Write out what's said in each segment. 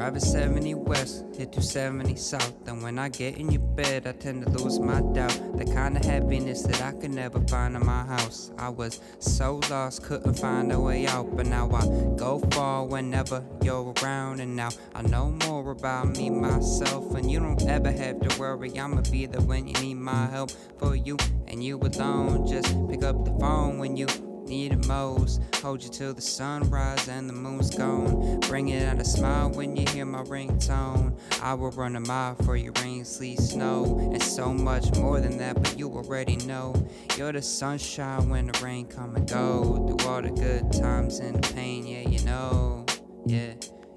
Driving 70 west, hit 270 south. And when I get in your bed, I tend to lose my doubt. The kind of happiness that I could never find in my house. I was so lost, couldn't find a way out. But now I go far whenever you're around. And now I know more about me, myself. And you don't ever have to worry, I'ma be there when you need my help for you and you alone. Just pick up the phone when you need it most. Hold you till the sunrise and the moon's gone. Bring it out a smile when you hear my ringtone. I will run a mile for your rain, sleet, snow, and so much more than that. But you already know you're the sunshine when the rain come and go. Through all the good times and the pain, yeah, you know, yeah,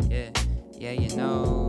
yeah, yeah, you know.